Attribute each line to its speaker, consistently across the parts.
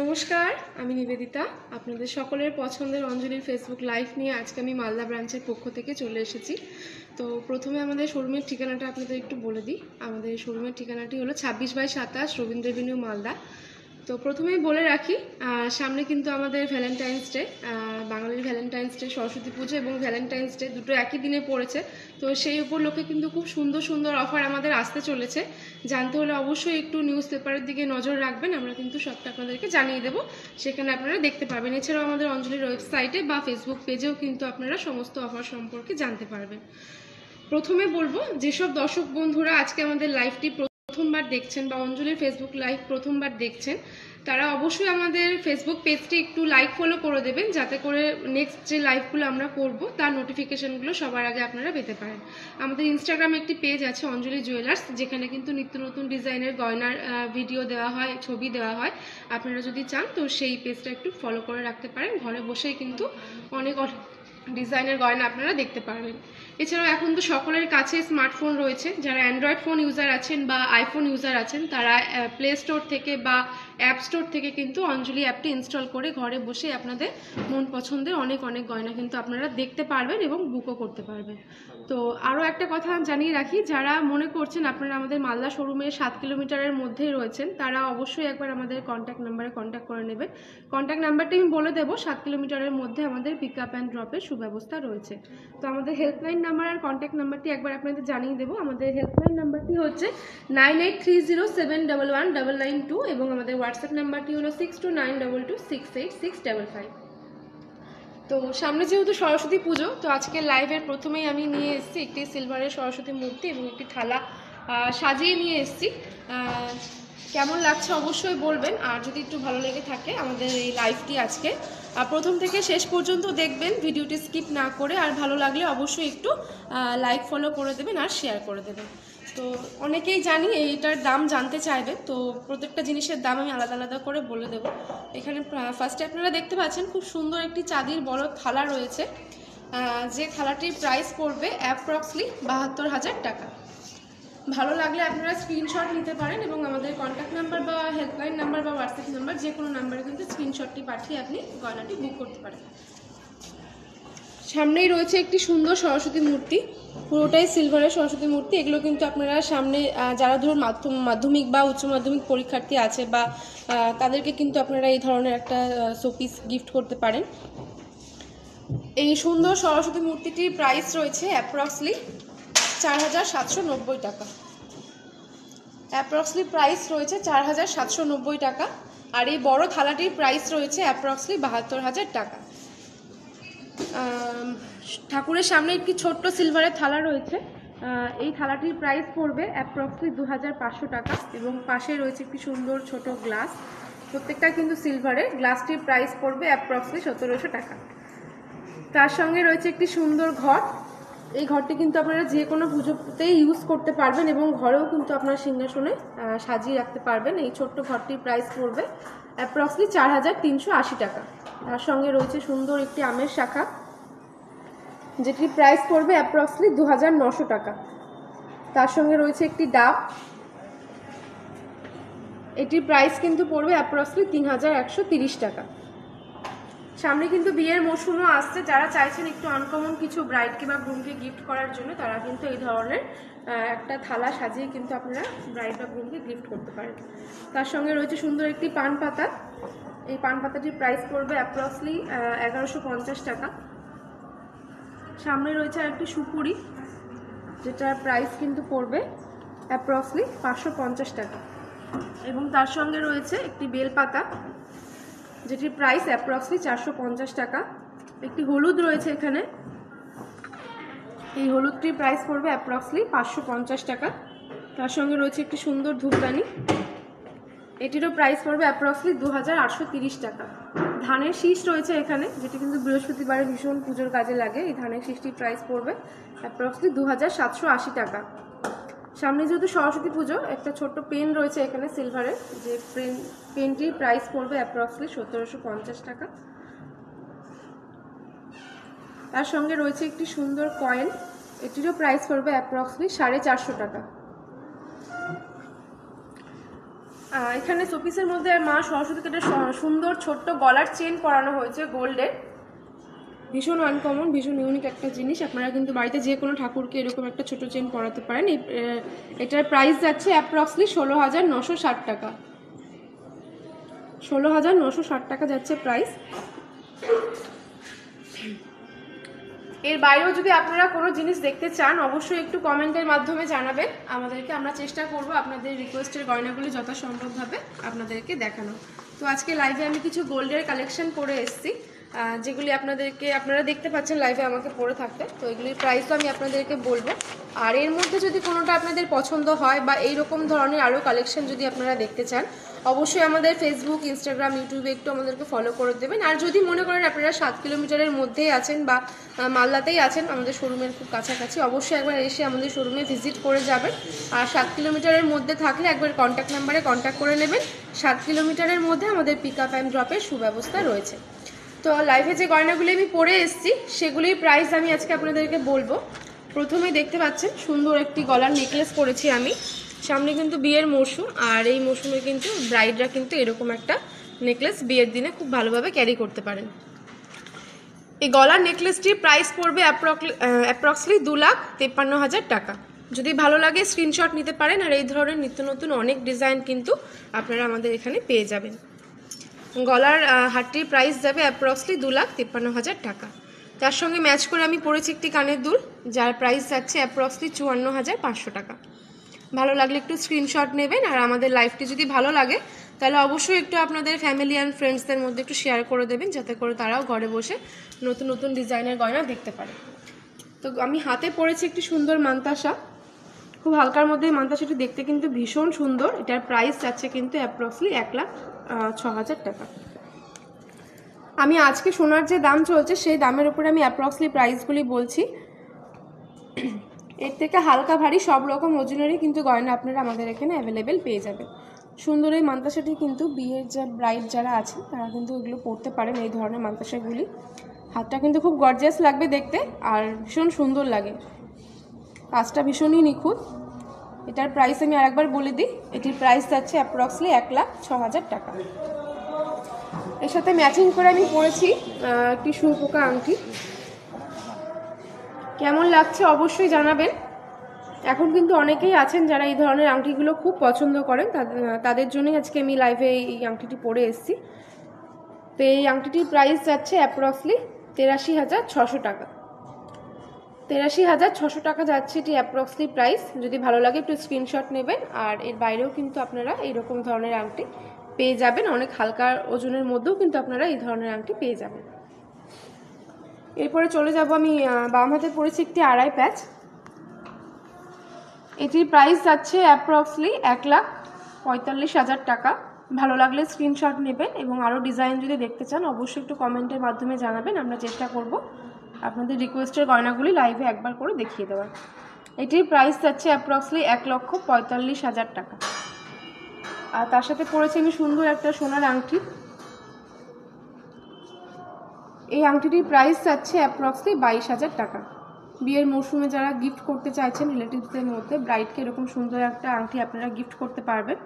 Speaker 1: নমস্কার, আমি নিবেদিতা। আপনাদের সকলের পছন্দের অঞ্জলির ফেসবুক লাইভ নিয়ে আজকে আমি মালদা ব্রাঞ্চের পক্ষ থেকে চলে এসেছি। তো প্রথমে আমাদের শোরুমের ঠিকানাটা আপনাদের একটু বলে দিই। আমাদের শোরুমের ঠিকানাটি হলো ছাব্বিশ বাই সাতাশ রবীন্দ্র মালদা। তো প্রথমেই বলে রাখি সামনে কিন্তু আমাদের ভ্যালেন্টাইন্স ডে বাঙালির ভ্যালেন্টাইন্স ডে সরস্বতী পুজো এবং ভ্যালেন্টাইন্স ডে দুটো একই দিনে পড়েছে। তো সেই উপলক্ষে কিন্তু খুব সুন্দর সুন্দর অফার আমাদের আসতে চলেছে। জানতে হলে অবশ্যই একটু নিউজ পেপারের দিকে নজর রাখবেন। আমরা কিন্তু সবটা আপনাদেরকে জানিয়ে দেবো। সেখানে আপনারা দেখতে পারবেন এছাড়াও আমাদের অঞ্জলির ওয়েবসাইটে বা ফেসবুক পেজেও কিন্তু আপনারা সমস্ত অফার সম্পর্কে জানতে পারবেন। প্রথমে বলব, যেসব দর্শক বন্ধুরা আজকে আমাদের লাইভটি প্রথমবার দেখছেন বা অঞ্জলির ফেসবুক লাইভ প্রথমবার দেখছেন তারা অবশ্যই আমাদের ফেসবুক পেজটি একটু লাইক ফলো করে দেবেন, যাতে করে নেক্সট যে লাইভগুলো আমরা করব, তার নোটিফিকেশনগুলো সবার আগে আপনারা পেতে পারেন। আমাদের ইনস্টাগ্রামে একটি পেজ আছে, অঞ্জলি জুয়েলার্স যেখানে কিন্তু নিত্য নতুন ডিজাইনের গয়নার ভিডিও দেওয়া হয়, ছবি দেওয়া হয়। আপনারা যদি চান, তো সেই পেজটা একটু ফলো করে রাখতে পারেন। ঘরে বসেই কিন্তু অনেক অনেক ডিজাইনের গয়না আপনারা দেখতে পারবেন। এছাড়াও এখন তো সকলের কাছে স্মার্টফোন রয়েছে। যারা অ্যান্ড্রয়েড ফোন ইউজার আছেন বা আইফোন ইউজার আছেন, তারা প্লে স্টোর থেকে বা অ্যাপ স্টোর থেকে কিন্তু অঞ্জলি অ্যাপটি ইনস্টল করে ঘরে বসে আপনাদের মন পছন্দের অনেক অনেক গয়না কিন্তু আপনারা দেখতে পারবেন এবং বুকও করতে পারবেন। তো আরও একটা কথা জানিয়ে রাখি, যারা মনে করছেন আপনারা আমাদের মালদা শোরুমের সাত কিলোমিটারের মধ্যেই রয়েছেন, তারা অবশ্যই একবার আমাদের কন্ট্যাক্ট নাম্বারে কন্ট্যাক্ট করে নেবেন। কন্ট্যাক্ট নাম্বারটি আমি বলে দেবো, সাত কিলোমিটারের মধ্যে আমাদের পিক আপ অ্যান্ড ড্রপের সুব্যবস্থা রয়েছে। তো আমাদের হেল্পলাইন নাম্বার আর কন্ট্যাক্ট নাম্বারটি একবার আপনাদের জানিয়ে দেবো। আমাদের হেল্পলাইন নাম্বারটি হচ্ছে nine eight three zero seven double one double nine two এবং আমাদের হোয়াটসঅ্যাপ নাম্বারটি হলো six two nine double two six eight six double five তো সামনে যেহেতু সরস্বতী পুজো, তো আজকে লাইভের প্রথমেই আমি নিয়ে এসেছি একটি সিলভারের সরস্বতী মূর্তি এবং একটি থালা সাজিয়ে নিয়ে এসেছি। কেমন লাগছে অবশ্যই বলবেন, আর যদি একটু ভালো লেগে থাকে আমাদের এই লাইভটি আজকে প্রথম থেকে শেষ পর্যন্ত দেখবেন, ভিডিওটি স্কিপ না করে, আর ভালো লাগলে অবশ্যই একটু লাইক ফলো করে দেবেন আর শেয়ার করে দেবেন। তো অনেকেই জানি এইটার দাম জানতে চাইবে তো প্রত্যেকটা জিনিসের দাম আমি আলাদা আলাদা করে বলে দেবো। এখানে ফার্স্টে আপনারা দেখতে পাচ্ছেন খুব সুন্দর একটি চাঁদির বড় থালা রয়েছে। যে থালাটির প্রাইস পড়বে অ্যাপ্রক্সলি বাহাত্তর হাজার টাকা। ভালো লাগলে আপনারা স্ক্রিনশট নিতে পারেন এবং আমাদের কন্ট্যাক্ট নাম্বার বা হেল্পলাইন নাম্বার বা হোয়াটসঅ্যাপ নাম্বার যে কোনো নাম্বারে কিন্তু স্ক্রিনশটটি পাঠিয়ে আপনি গয়নাটি বুক করতে পারেন। সামনেই রয়েছে একটি সুন্দর সরস্বতী মূর্তি, পুরোটাই সিলভারের সরস্বতী মূর্তি। এগুলো কিন্তু আপনারা সামনে যারা ধরুন মাধ্যম, মাধ্যমিক বা উচ্চ মাধ্যমিক পরীক্ষার্থী আছে বা তাদেরকে কিন্তু আপনারা এই ধরনের একটা শোপিস গিফট করতে পারেন। এই সুন্দর সরস্বতী মূর্তিটির প্রাইস রয়েছে অ্যাপ্রক্সলি চার হাজার সাতশো নব্বই টাকা। অ্যাপ্রক্সলি প্রাইস রয়েছে চার হাজার সাতশো নব্বই টাকা, আর এই বড় থালাটির প্রাইস রয়েছে অ্যাপ্রক্সলি বাহাত্তর হাজার টাকা। ঠাকুরের সামনে একটি ছোট্ট সিলভারের থালা রয়েছে। এই থালাটির প্রাইস পড়বে অ্যাপ্রক্সলি দু হাজার পাঁচশো টাকা এবং পাশে রয়েছে একটি সুন্দর ছোট গ্লাস প্রত্যেকটা কিন্তু সিলভারের গ্লাসটির প্রাইস পড়বে অ্যাপ্রক্সলি সতেরোশো টাকা। তার সঙ্গে রয়েছে একটি সুন্দর ঘর এই ঘরটি কিন্তু আপনারা যে কোনো পুজোতেই ইউজ করতে পারবেন এবং ঘরেও কিন্তু আপনারা সিংহাসনে সাজিয়ে রাখতে পারবেন। এই ছোট্ট ঘরটির প্রাইস পড়বে অ্যাপ্রক্সলি চার হাজার তিনশো আশি টাকা। তার সঙ্গে রয়েছে সুন্দর একটি আমের শাখা, যেটির প্রাইস পড়বে অ্যাপ্রক্সলি দু হাজার নশো টাকা। তার সঙ্গে রয়েছে একটি ডাব, এটির প্রাইস কিন্তু পড়বে অ্যাপ্রক্সলি তিন হাজার একশো তিরিশ টাকা। সামনে কিন্তু বিয়ের মৌসুমও আসছে। যারা চাইছেন একটু আনকমন কিছু ব্রাইডকে বা গ্রুমকে গিফট করার জন্য, তারা কিন্তু এই ধরনের একটা থালা সাজিয়ে কিন্তু আপনারা ব্রাইড বা গ্রুমকে গিফট করতে পারেন। তার সঙ্গে রয়েছে সুন্দর একটি পান পাতা। এই পান পাতাটির প্রাইস পড়বে অ্যাপ্রক্সলি এগারোশো টাকা। সামনে রয়েছে আরেকটি সুপুরি, যেটার প্রাইস কিন্তু পড়বে অ্যাপ্রক্সলি পাঁচশো পঞ্চাশ টাকা। এবং তার সঙ্গে রয়েছে একটি বেলপাতা। যেটির প্রাইস অ্যাপ্রক্সলি চারশো পঞ্চাশ টাকা। একটি হলুদ রয়েছে এখানে। এই হলুদটির প্রাইস পড়বে অ্যাপ্রক্সলি পাঁচশো পঞ্চাশ টাকা। তার সঙ্গে রয়েছে একটি সুন্দর ধূপদানি এটিরও প্রাইস পড়বে অ্যাপ্রক্সলি দু টাকা। ধানের শীষ রয়েছে এখানে, যেটি কিন্তু বৃহস্পতিবারে ভীষণ পুজোর কাজে লাগে। এই ধানের শীষটির প্রাইস পড়বে অ্যাপ্রক্সলি দু হাজার সাতশো আশি টাকা। সামনে যেহেতু সরস্বতী পুজো, একটা ছোট্ট পেন রয়েছে এখানে সিলভারের যে পেন, পেনটির প্রাইস পড়বে অ্যাপ্রক্সলি সতেরোশো পঞ্চাশ টাকা। তার সঙ্গে রয়েছে একটি সুন্দর কয়েন এটিরও প্রাইস পড়বে অ্যাপ্রক্সলি সাড়ে চারশো টাকা। এখানে শোপিসের মধ্যে মা সরস্বতীকে একটা সুন্দর ছোট্ট গলার চেন পরানো হয়েছে গোল্ডের ভীষণ আনকমন ভীষণ ইউনিক একটা জিনিস। আপনারা কিন্তু বাড়িতে যে কোনো ঠাকুরকে এরকম একটা ছোট চেন পরাতে পারেন। এটার প্রাইস যাচ্ছে অ্যাপ্রক্সলি ষোলো হাজার নশো ষাট টাকা। ষোলো হাজার নশো ষাট টাকা যাচ্ছে প্রাইস এর বাইরেও যদি আপনারা কোনো জিনিস দেখতে চান, অবশ্যই একটু কমেন্টের মাধ্যমে জানাবেন। আমাদেরকে আমরা চেষ্টা করব আপনাদের রিকোয়েস্টের গয়নাগুলি যথাসম্ভবভাবে আপনাদেরকে দেখানো তো আজকে লাইভে আমি কিছু গোল্ডের কালেকশন করে এসেছি। যেগুলি আপনাদেরকে, আপনারা দেখতে পাচ্ছেন লাইভে আমাকে পরে থাকতে, তো এগুলির প্রাইসও আমি আপনাদেরকে বলব। আর এর মধ্যে যদি কোনোটা আপনাদের পছন্দ হয় বা এই রকম ধরনের আরও কালেকশন যদি আপনারা দেখতে চান, অবশ্যই আমাদের ফেসবুক ইনস্টাগ্রাম ইউটিউবে একটু আমাদেরকে ফলো করে দেবেন। আর যদি মনে করেন আপনারা সাত কিলোমিটারের মধ্যেই আছেন বা মালদাতেই আছেন, আমাদের শোরুমের খুব কাছাকাছি, অবশ্যই একবার এসে আমাদের শোরুমে ভিজিট করে যাবেন। আর সাত কিলোমিটারের মধ্যে থাকলে একবার কন্ট্যাক্ট নাম্বারে কন্ট্যাক্ট করে নেবেন। সাত কিলোমিটারের মধ্যে আমাদের পিক আপ অ্যান্ড ড্রপের সুব্যবস্থা রয়েছে। তো লাইভে যে গয়নাগুলি আমি পরে এসেছি, সেগুলির প্রাইস আমি আজকে আপনাদেরকে বলব। প্রথমেই দেখতে পাচ্ছেন, সুন্দর একটি গলার নেকলেস করেছি আমি। সামনে কিন্তু বিয়ের মরশুম, আর এই মরশুমে কিন্তু ব্রাইডরা কিন্তু এরকম একটা নেকলেস বিয়ের দিনে খুব ভালোভাবে ক্যারি করতে পারেন। এই গলার নেকলেসটির প্রাইস পড়বে অ্যাপ্রক্সলি দু লাখ তেপ্পান্ন হাজার টাকা। যদি ভালো লাগে স্ক্রিনশট নিতে পারেন, আর এই ধরনের নিত্য নতুন অনেক ডিজাইন কিন্তু আপনারা আমাদের এখানে পেয়ে যাবেন। গলার হারটির প্রাইস যাবে অ্যাপ্রক্সলি দু লাখ তিপ্পান্ন হাজার টাকা। তার সঙ্গে ম্যাচ করে আমি পরেছি একটি কানের দুল, যার প্রাইস যাচ্ছে অ্যাপ্রক্সলি চুয়ান্ন হাজার পাঁচশো টাকা। ভালো লাগলে একটু স্ক্রিনশট নেবেন, আর আমাদের লাইফটি যদি ভালো লাগে, তাহলে অবশ্যই একটু আপনাদের ফ্যামিলি অ্যান্ড ফ্রেন্ডসদের মধ্যে একটু শেয়ার করে দেবেন, যাতে করে তারাও ঘরে বসে নতুন নতুন ডিজাইনের গয়না দেখতে পারে। তো আমি হাতে পরেছি একটি সুন্দর মান্তাসা। খুব হালকার মধ্যে মান্তাসাটি দেখতে কিন্তু ভীষণ সুন্দর। এটার প্রাইস যাচ্ছে কিন্তু অ্যাপ্রক্সলি এক লাখ ছ হাজার টাকা। আমি আজকে সোনার যে দাম চলছে, সেই দামের উপরে আমি অ্যাপ্রক্সলি প্রাইসগুলি বলছি। এর থেকে হালকা ভারী সব রকম ওজনেরই কিন্তু গয়না আপনারা আমাদের এখানে অ্যাভেলেবেল পেয়ে যাবেন। সুন্দর এই মান্তাসাটি কিন্তু বিয়ের যা ব্রাইড যারা আছে তারা কিন্তু এগুলো পরতে পারেন এই ধরনের মান্তাসাগুলি। হাতটা কিন্তু খুব গর্জিয়াস লাগবে দেখতে, আর ভীষণ সুন্দর লাগে। কাজটা ভীষণই নিখুঁত। এটার প্রাইস আমি আরেকবার বলে দিই। এটির প্রাইস যাচ্ছে অ্যাপ্রক্সলি এক লাখ ছ হাজার টাকা। এর সাথে ম্যাচিং করে আমি পরেছি একটি শুঁয়োপোকা আংটি। কেমন লাগছে অবশ্যই জানাবেন। এখন কিন্তু অনেকেই আছেন যারা এই ধরনের আংটিগুলো খুব পছন্দ করেন তাদের জন্যই আজকে আমি লাইভে এই আংটিটি পরে এসেছি। তো এই আংটিটির প্রাইস যাচ্ছে অ্যাপ্রক্সলি তেরাশি হাজার ছশো টাকা। তেরাশি হাজার ছশো টাকা যাচ্ছে এটি অ্যাপ্রক্সলি প্রাইস যদি ভালো লাগে একটু স্ক্রিনশট নেবেন। আর এর বাইরেও কিন্তু আপনারা এইরকম ধরনের আংটি পেয়ে যাবেন। অনেক হালকা ওজনের মধ্যেও কিন্তু আপনারা এই ধরনের আংটি পেয়ে যাবেন। এরপরে চলে যাব আমি বাম হাতে পরেছি একটি আড়াই প্যাচ। এটির প্রাইস যাচ্ছে অ্যাপ্রক্সলি এক লাখ পঁয়তাল্লিশ হাজার টাকা। ভালো লাগলে স্ক্রিনশট নেবেন এবং আরও ডিজাইন যদি দেখতে চান, অবশ্যই একটু কমেন্টের মাধ্যমে জানাবেন। আমরা চেষ্টা করব। আপনাদের রিকোয়েস্টের গয়নাগুলি লাইভে একবার করে দেখিয়ে দেওয়ার এটির প্রাইস যাচ্ছে অ্যাপ্রক্সলি এক লক্ষ পঁয়তাল্লিশ হাজার টাকা। আর তার সাথে পরেছি আমি সুন্দর একটা সোনার আংটি। এই আংটিটির প্রাইস যাচ্ছে অ্যাপ্রক্সলি বাইশ হাজার টাকা। বিয়ের মরশুমে যারা গিফট করতে চাইছেন রিলেটিভসদের মধ্যে ব্রাইডকে এরকম সুন্দর একটা আংটি আপনারা গিফট করতে পারবেন।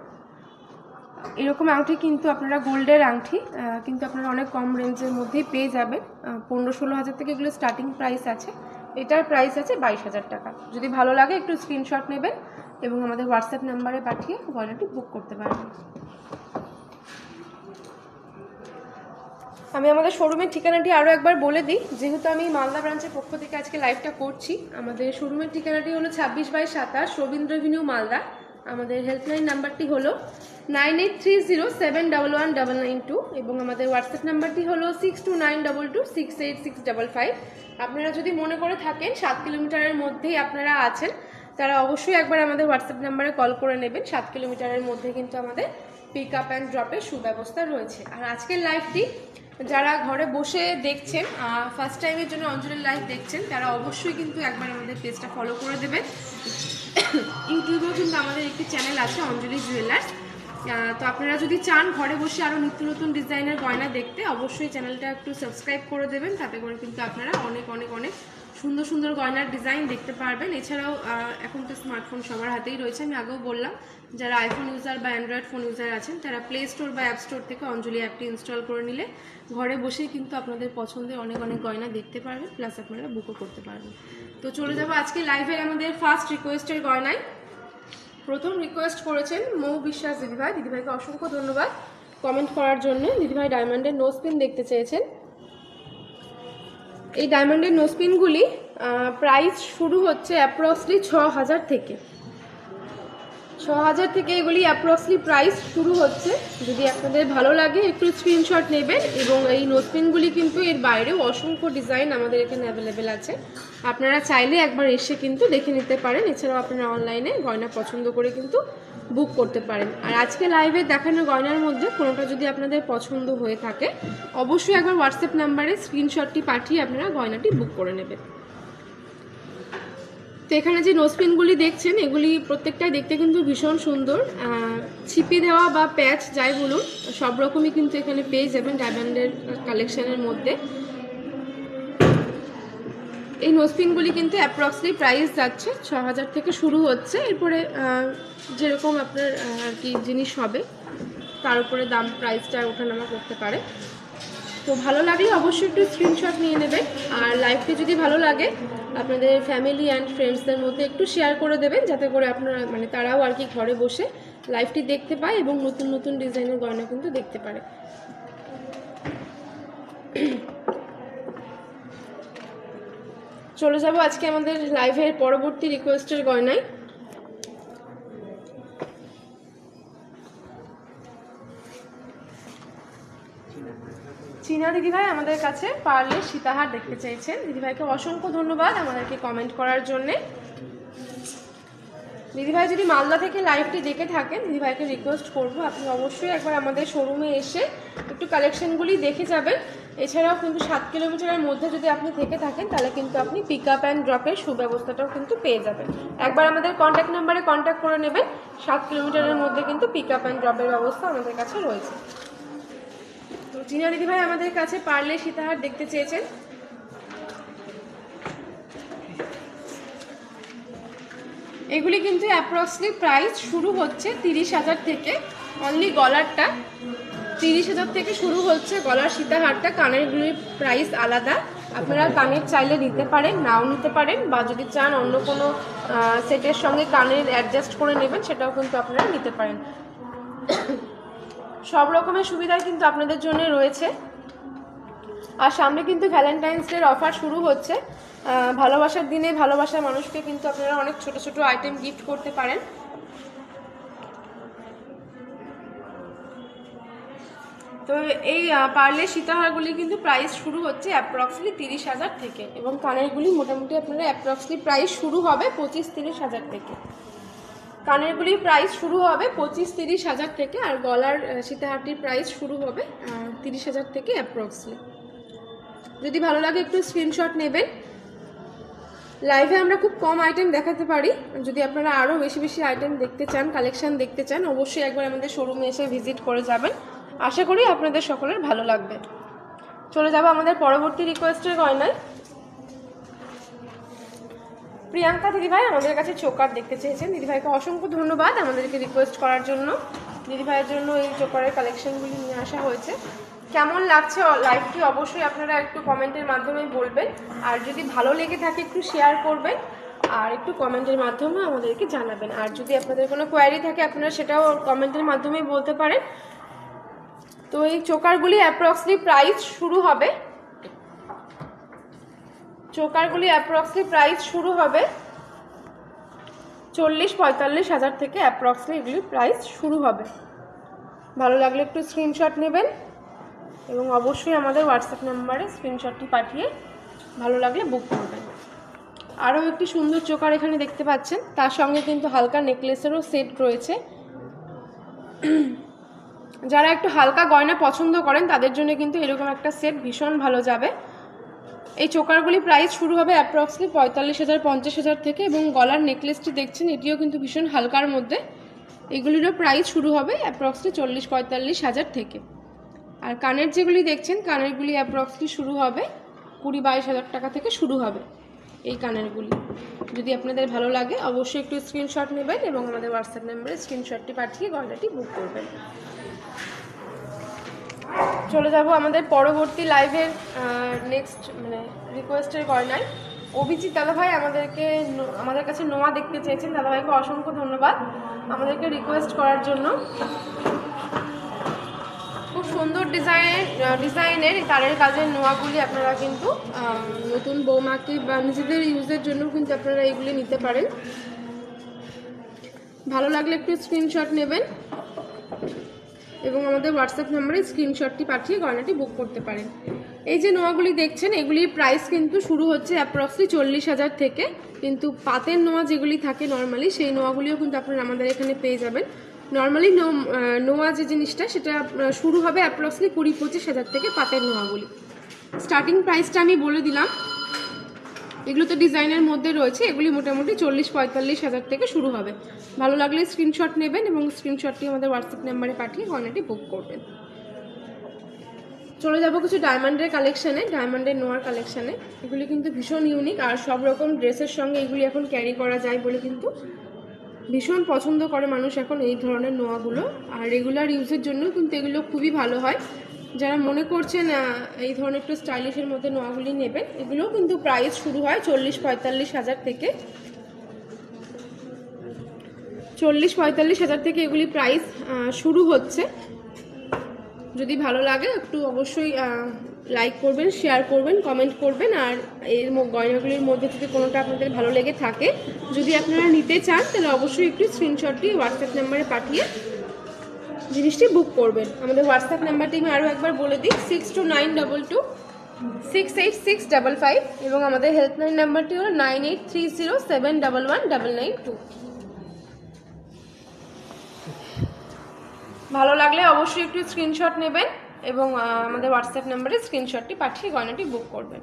Speaker 1: এরকম আংটি কিন্তু আপনারা গোল্ডের আংটি কিন্তু আপনারা অনেক কম রেঞ্জের মধ্যেই পেয়ে যাবেন। পনেরো ষোলো হাজার থেকে এগুলো স্টার্টিং প্রাইস আছে। এটার প্রাইস আছে বাইশ হাজার টাকা। যদি ভালো লাগে একটু স্ক্রিনশট নেবেন এবং আমাদের হোয়াটসঅ্যাপ নাম্বারে পাঠিয়ে গয়নাটি বুক করতে পারবেন। আমি আমাদের শোরুমের ঠিকানাটি আরও একবার বলে দিই। যেহেতু আমি মালদা ব্রাঞ্চের পক্ষ থেকে আজকে লাইভটা করছি, আমাদের শোরুমের ঠিকানাটি হলো ছাব্বিশ বাই সাতাশ রবীন্দ্র এভিনিউ মালদা। আমাদের হেল্পলাইন নাম্বারটি হলো nine eight three zero seven double one double nine two এবং আমাদের হোয়াটসঅ্যাপ নাম্বারটি হলো six two nine double two six eight six double five আপনারা যদি মনে করে থাকেন, সাত কিলোমিটারের মধ্যেই আপনারা আছেন, তারা অবশ্যই একবার আমাদের হোয়াটসঅ্যাপ নাম্বারে কল করে নেবেন। সাত কিলোমিটারের মধ্যে কিন্তু আমাদের পিক আপ অ্যান্ড ড্রপের সুব্যবস্থা রয়েছে। আর আজকের লাইভটি যারা ঘরে বসে দেখছেন ফার্স্ট টাইমের জন্য অঞ্জলির লাইভ দেখছেন, তারা অবশ্যই কিন্তু একবার আমাদের পেজটা ফলো করে দেবেন। ইউটিউবেও কিন্তু আমাদের একটি চ্যানেল আছে, অঞ্জলি জুয়েলার্স তো আপনারা যদি চান ঘরে বসে আরও নিত্য নতুন ডিজাইনের গয়না দেখতে, অবশ্যই চ্যানেলটা একটু সাবস্ক্রাইব করে দেবেন, তাতে করে কিন্তু আপনারা অনেক অনেক অনেক সুন্দর সুন্দর গয়নার ডিজাইন দেখতে পারবেন। এছাড়াও এখন তো স্মার্টফোন সবার হাতেই রয়েছে। আমি আগেও বললাম, যারা আইফোন ইউজার বা অ্যান্ড্রয়েড ফোন ইউজার আছেন, তারা প্লে স্টোর বা অ্যাপ স্টোর থেকে অঞ্জলি অ্যাপটি ইনস্টল করে নিলে ঘরে বসেই কিন্তু আপনাদের পছন্দের অনেক অনেক গয়না দেখতে পারবেন প্লাস আপনারা বুকও করতে পারবেন। তো চলে যাব আজকে লাইভের আমাদের ফার্স্ট রিকোয়েস্টের গয়নায়। প্রথম রিকোয়েস্ট করেছেন মৌ বিশ্বাস দিদিভাই। দিদিভাইকে অসংখ্য ধন্যবাদ কমেন্ট করার জন্য। দিদিভাই ডায়মন্ডের নোজ পিন দেখতে চেয়েছেন। এই ডায়মন্ডের নোজ পিনগুলি প্রাইস শুরু হচ্ছে অ্যাপ্রক্সলি ছ হাজার থেকে। ছ হাজার থেকে এগুলি অ্যাপ্রক্সলি প্রাইস শুরু হচ্ছে। যদি আপনাদের ভালো লাগে, একটু স্ক্রিনশট নেবেন এবং এই নোটপিনগুলি কিন্তু এর বাইরেও অসংখ্য ডিজাইন আমাদের এখানে অ্যাভেলেবেল আছে। আপনারা চাইলে একবার এসে কিন্তু দেখে নিতে পারেন। এছাড়াও আপনারা অনলাইনে গয়না পছন্দ করে কিন্তু বুক করতে পারেন। আর আজকে লাইভে দেখানো গয়নার মধ্যে কোনোটা যদি আপনাদের পছন্দ হয়ে থাকে, অবশ্যই একবার হোয়াটসঅ্যাপ নাম্বারে স্ক্রিনশটটি পাঠিয়ে আপনারা গয়নাটি বুক করে নেবেন। তো এখানে যে নোজপিনগুলি দেখছেন, এগুলি প্রত্যেকটাই দেখতে কিন্তু ভীষণ সুন্দর। ছিপি দেওয়া বা প্যাচ যাই বলুন, সব রকমই কিন্তু এখানে পেয়ে যাবেন ডায়মন্ডের কালেকশানের মধ্যে। এই নোজপিনগুলি কিন্তু অ্যাপ্রক্সলি প্রাইস যাচ্ছে ছ হাজার থেকে শুরু হচ্ছে। এরপরে যেরকম আপনার আর কি জিনিস হবে, তার উপরে দাম প্রাইসটা ওঠানামা করতে পারে। তো ভালো লাগলে অবশ্যই একটু স্ক্রিনশট নিয়ে নেবেন আর লাইভটি যদি ভালো লাগে, আপনাদের ফ্যামিলি অ্যান্ড ফ্রেন্ডসদের মধ্যে একটু শেয়ার করে দেবেন, যাতে করে আপনারা মানে তারাও আর কি ঘরে বসে লাইভটি দেখতে পায় এবং নতুন নতুন ডিজাইনের গয়না কিন্তু দেখতে পারে। চলে যাব আজকে আমাদের লাইভের পরবর্তী রিকোয়েস্টের গয়নায়। চীনা দিদিভাই আমাদের কাছে পারলে সীতাহার দেখতে চাইছেন। দিদিভাইকে অসংখ্য ধন্যবাদ আমাদেরকে কমেন্ট করার জন্যে। দিদিভাই যদি মালদা থেকে লাইভটি দেখে থাকেন, দিদিভাইকে রিকোয়েস্ট করব, আপনি অবশ্যই একবার আমাদের শোরুমে এসে একটু কালেকশনগুলি দেখে যাবেন। এছাড়াও কিন্তু সাত কিলোমিটারের মধ্যে যদি আপনি থেকে থাকেন, তাহলে কিন্তু আপনি পিক আপ অ্যান্ড ড্রপের সুব্যবস্থাটাও কিন্তু পেয়ে যাবেন। একবার আমাদের কন্ট্যাক্ট নাম্বারে কন্ট্যাক্ট করে নেবেন। সাত কিলোমিটারের মধ্যে কিন্তু পিক আপ অ্যান্ড ড্রপের ব্যবস্থা আমাদের কাছে রয়েছে। চিনা দিদিভাই আমাদের কাছে পারলে সীতাহার দেখতে চেয়েছেন। এগুলি কিন্তু অ্যাপ্রক্সলি প্রাইস শুরু হচ্ছে তিরিশ হাজার থেকে অনলি গলারটা। তিরিশ হাজার থেকে শুরু হচ্ছে গলার সীতাহারটা কানেরগুলির প্রাইস আলাদা। আপনারা কানের চাইলে নিতে পারেন, নাও নিতে পারেন, বা যদি চান অন্য কোনো সেটের সঙ্গে কানের অ্যাডজাস্ট করে নেবেন, সেটাও কিন্তু আপনারা নিতে পারেন। সব রকমের সুবিধাই কিন্তু আপনাদের জন্য রয়েছে। আর সামনে কিন্তু ভ্যালেন্টাইন্স ডের অফার শুরু হচ্ছে। ভালোবাসার দিনে ভালোবাসার মানুষকে কিন্তু আপনারা অনেক ছোট ছোট আইটেম গিফট করতে পারেন। তো এই আহ, পার্লে সীতাহারগুলি কিন্তু প্রাইস শুরু হচ্ছে অ্যাপ্রক্সলি তিরিশ হাজার থেকে এবং কানেরগুলি মোটামুটি আপনারা অ্যাপ্রক্সলি প্রাইস শুরু হবে পঁচিশ তিরিশ হাজার থেকে। কানেরগুলির প্রাইস শুরু হবে পঁচিশ তিরিশ হাজার থেকে আর গলার সীতাহারটির প্রাইস শুরু হবে তিরিশ হাজার থেকে অ্যাপ্রক্সলি যদি ভালো লাগে একটু স্ক্রিনশট নেবেন। লাইভে আমরা খুব কম আইটেম দেখাতে পারি। যদি আপনারা আরও বেশি বেশি আইটেম দেখতে চান কালেকশন দেখতে চান, অবশ্যই একবার আমাদের শোরুমে এসে ভিজিট করে যাবেন। আশা করি আপনাদের সকলের ভালো লাগবে। চলে যাব আমাদের পরবর্তী রিকোয়েস্টের গয়নায়। প্রিয়াঙ্কা দিদিভাই আমাদের কাছে চোকার দেখতে চেয়েছেন। দিদিভাইকে অসংখ্য ধন্যবাদ আমাদেরকে রিকোয়েস্ট করার জন্য। দিদিভাইয়ের জন্য এই চোকারের কালেকশনগুলি নিয়ে আসা হয়েছে। কেমন লাগছে লাইভটি অবশ্যই আপনারা একটু কমেন্টের মাধ্যমে বলবেন। আর যদি ভালো লেগে থাকে একটু শেয়ার করবেন। আর একটু কমেন্টের মাধ্যমে আমাদেরকে জানাবেন। আর যদি আপনাদের কোনো কোয়ারি থাকে, আপনারা সেটাও কমেন্টের মাধ্যমে বলতে পারেন। তো এই চোকারগুলি অ্যাপ্রক্সলি প্রাইস শুরু হবে। চোকারগুলি অ্যাপ্রক্সলি প্রাইস শুরু হবে চল্লিশ পঁয়তাল্লিশ হাজার থেকে অ্যাপ্রক্সলি এগুলির প্রাইস শুরু হবে। ভালো লাগলে একটু স্ক্রিনশট নেবেন এবং অবশ্যই আমাদের হোয়াটসঅ্যাপ নাম্বারে স্ক্রিনশটটি পাঠিয়ে ভালো লাগলে বুক করবেন। আরও একটি সুন্দর চোকার এখানে দেখতে পাচ্ছেন, তার সঙ্গে কিন্তু হালকা নেকলেসেরও সেট রয়েছে। যারা একটু হালকা গয়না পছন্দ করেন, তাদের জন্য কিন্তু এরকম একটা সেট ভীষণ ভালো যাবে। এই চোকারগুলি প্রাইস শুরু হবে অ্যাপ্রক্সলি পঁয়তাল্লিশ হাজার, পঞ্চাশ হাজার থেকে এবং গলার নেকলেসটি দেখছেন, এটিও কিন্তু ভীষণ হালকার মধ্যে। এগুলিরও প্রাইস শুরু হবে অ্যাপ্রক্সলি চল্লিশ পঁয়তাল্লিশ হাজার থেকে। আর কানের যেগুলি দেখছেন, কানেরগুলি অ্যাপ্রক্সলি শুরু হবে কুড়ি বাইশ হাজার টাকা থেকে শুরু হবে এই কানেরগুলি। যদি আপনাদের ভালো লাগে, অবশ্যই একটু স্ক্রিনশট নেবেন এবং আমাদের হোয়াটসঅ্যাপ নাম্বারে স্ক্রিনশটটি পাঠিয়ে গয়নাটি বুক করবেন। চলে যাব আমাদের পরবর্তী লাইভের নেক্সট মানে রিকোয়েস্টের গয়নায় অভিজিৎ দাদাভাই আমাদেরকে আমাদের কাছে নোয়া দেখতে চেয়েছেন। দাদাভাইকে অসংখ্য ধন্যবাদ আমাদেরকে রিকোয়েস্ট করার জন্য। খুব সুন্দর ডিজাইনের ডিজাইনের তারের কাজের নোয়াগুলি আপনারা কিন্তু নতুন বৌমাকে বা নিজেদের ইউজের জন্য কিন্তু আপনারা এগুলি নিতে পারেন। ভালো লাগলে একটু স্ক্রিনশট নেবেন। এবং আমাদের হোয়াটসঅ্যাপ নম্বরে স্ক্রিনশটটি পাঠিয়ে গয়নাটি বুক করতে পারেন। এই যে নোয়াগুলি দেখছেন, এগুলির প্রাইস কিন্তু শুরু হচ্ছে অ্যাপ্রক্সলি চল্লিশ হাজার থেকে। কিন্তু পাতের নোয়া যেগুলি থাকে নর্মালি সেই নোয়াগুলিও কিন্তু আপনারা আমাদের এখানে পেয়ে যাবেন। নর্মালি নো নোয়া যে জিনিসটা, সেটা শুরু হবে অ্যাপ্রক্সলি কুড়ি পঁচিশ হাজার থেকে পাতের নোয়াগুলি। স্টার্টিং প্রাইসটা আমি বলে দিলাম। এগুলো তো ডিজাইনের মধ্যে রয়েছে, এগুলি মোটামুটি চল্লিশ, পঁয়তাল্লিশ হাজার থেকে শুরু হবে। ভালো লাগলে স্ক্রিনশট নেবেন এবং স্ক্রিনশটটি আমাদের হোয়াটসঅ্যাপ নাম্বারে পাঠিয়ে গয়নাটি বুক করবেন। চলে যাব কিছু ডায়মন্ডের কালেকশানে ডায়মন্ডের নোয়ার কালেকশানে এগুলি কিন্তু ভীষণ ইউনিক আর সব রকম ড্রেসের সঙ্গে এগুলি এখন ক্যারি করা যায় বলে কিন্তু ভীষণ পছন্দ করে মানুষ এখন এই ধরনের নোয়াগুলো আর রেগুলার ইউজের জন্য কিন্তু এগুলো খুবই ভালো হয়। যারা মনে করছেন এই ধরনের একটু স্টাইলিশের মধ্যে নোয়াগুলি নেবেন, এগুলোও কিন্তু প্রাইস শুরু হয় চল্লিশ পঁয়তাল্লিশ হাজার থেকে। চল্লিশ পঁয়তাল্লিশ হাজার থেকে এগুলি প্রাইস শুরু হচ্ছে। যদি ভালো লাগে, একটু অবশ্যই লাইক করবেন শেয়ার করবেন কমেন্ট করবেন, আর এর গয়নাগুলির মধ্যে যদি কোনোটা আপনাদের ভালো লেগে থাকে, যদি আপনারা নিতে চান, তাহলে অবশ্যই একটু স্ক্রিনশটটি হোয়াটসঅ্যাপ নাম্বারে পাঠিয়ে জিনিসটি বুক করবেন। আমাদের হোয়াটসঅ্যাপ নাম্বারটি আমি আরও একবার বলে দিই six two nine double two six eight six double five এবং আমাদের হেল্পলাইন নাম্বারটি হলো nine eight three zero seven double one double nine two ভালো লাগলে অবশ্যই একটু স্ক্রিনশট নেবেন এবং আমাদের হোয়াটসঅ্যাপ নাম্বারে স্ক্রিনশটটি পাঠিয়ে গয়নাটি বুক করবেন।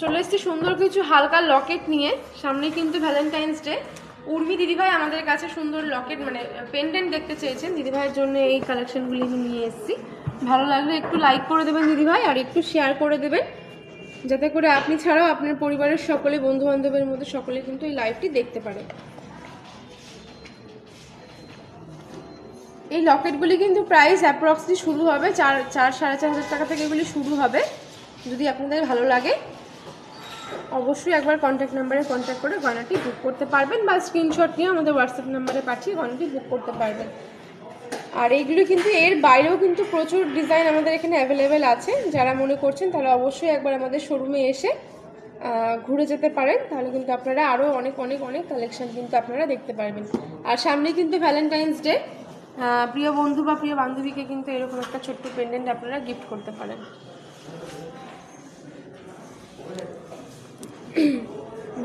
Speaker 1: চলে এসেছি সুন্দর কিছু হালকা লকেট নিয়ে, সামনে কিন্তু ভ্যালেন্টাইন্স ডে উর্মি দিদিভাই আমাদের কাছে সুন্দর লকেট মানে পেন্ডেন্ট দেখতে চেয়েছেন। দিদিভাইয়ের জন্য এই কালেকশনগুলি আমি নিয়ে এসেছি। ভালো লাগলে একটু লাইক করে দেবেন দিদিভাই, আর একটু শেয়ার করে দেবেন। যাতে করে আপনি ছাড়াও আপনার পরিবারের সকলে বন্ধু বান্ধবের মধ্যে সকলে কিন্তু এই লাইভটি দেখতে পারে। এই লকেটগুলি কিন্তু প্রাইস অ্যাপ্রক্সলি শুরু হবে, চার চার, সাড়ে চার হাজার টাকা থেকে এগুলি শুরু হবে। যদি আপনাদের ভালো লাগে অবশ্যই একবার কন্ট্যাক্ট নাম্বারে কন্ট্যাক্ট করে গয়নাটি বুক করতে পারবেন বা স্ক্রিনশট নিয়ে আমাদের হোয়াটসঅ্যাপ নাম্বারে পাঠিয়ে গয়নাটি বুক করতে পারবেন। আর এইগুলো কিন্তু এর বাইরেও কিন্তু প্রচুর ডিজাইন আমাদের এখানে অ্যাভেলেবেল আছে। যারা মনে করছেন তারা অবশ্যই একবার আমাদের শোরুমে এসে ঘুরে যেতে পারেন। তাহলে কিন্তু আপনারা আরও অনেক অনেক অনেক কালেকশন কিন্তু আপনারা দেখতে পারবেন। আর সামনে কিন্তু ভ্যালেন্টাইন্স ডে প্রিয় বন্ধু বা প্রিয় বান্ধবীকে কিন্তু এরকম একটা ছোট্ট পেন্ডেন্ট আপনারা গিফট করতে পারেন।